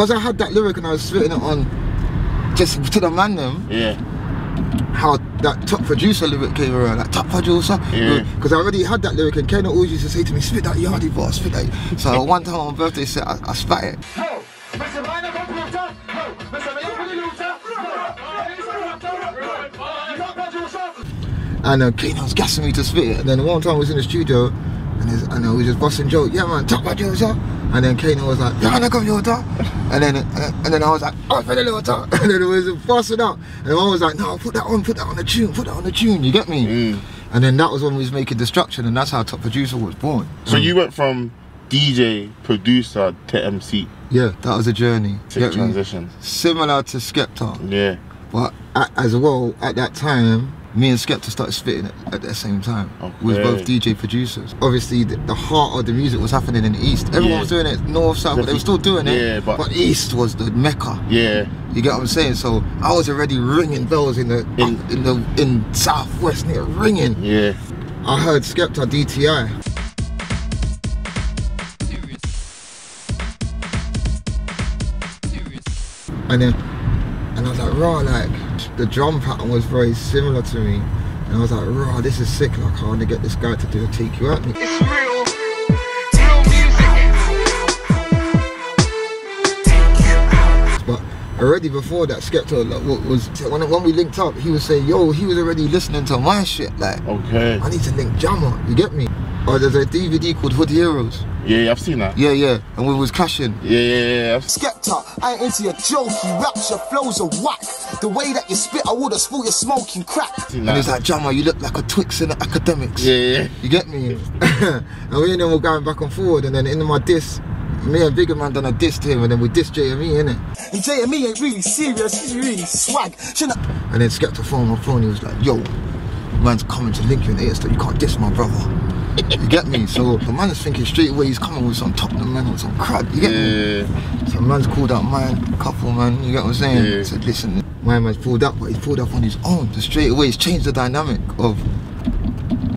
because I had that lyric and I was spitting it on just to the man them, Yeah. how that top producer lyric came around, like top producer. Yeah. Because I already had that lyric and Kane always used to say to me, spit that yardie bar, spit that. So one time on birthday set, I, I spat it. And uh, Kane was gassing me to spit it. And then one time I was in the studio and, his, and I was just busting joke, yeah man, top producer. And then Kane was like, yeah, I come top. And then and then I was like, oh, for the little top. And then it was busting out. And I was like, no, put that on, put that on the tune, put that on the tune. You get me? Mm. And then that was when we was making Destruction, and that's how Top Producer was born. So you went from DJ, producer to MC. Yeah, that was a journey. Get me? transition. Similar to Skepta, Yeah. but a as well at that time, me and Skepta started spitting at, at the same time. We was both DJ producers. Obviously, the, the heart of the music was happening in the East. Everyone Yeah. was doing it north, south, but they were still doing it. Yeah, but- East was the mecca. Yeah. You get what I'm saying? So I was already ringing bells in the In- in the in southwest, near ringing. Yeah. I heard Skepta DTI. And then, and I was like, raw, like, the drum pattern was very similar to me. And I was like, raw, this is sick, like, I want to get this guy to do a at me. It's real already before that, Skepta like, was, when, when we linked up, he was saying, yo, he was already listening to my shit, like, Okay. I need to link Jammer, you get me? Or there's a DVD called Hood Heroes. Yeah, yeah, I've seen that. Yeah, yeah, and we was clashing. Yeah, yeah, yeah. I've Skepta, I ain't into your jokey raps, your flows are whack. The way that you spit, I would've spilled your smoking crack. And he's like, Jammer, you look like a Twix in the academics. yeah, yeah. You get me? and we and them were going back and forward, and then in my diss, me and Bigger Man done a diss to him, and then we dissed JME, innit? And JME ain't really serious, he's really swag. Shouldn't And then Skepta phoned my phone, he was like, yo, man's coming to link you in the so you can't diss my brother. you get me? So the man is thinking straight away he's coming with some Tottenham man with some crud, you get me? Yeah. So man's called out mine, couple man, you get what I'm saying? Yeah. Said, listen, my man's pulled up, but he's pulled up on his own. So straight away, he's changed the dynamic of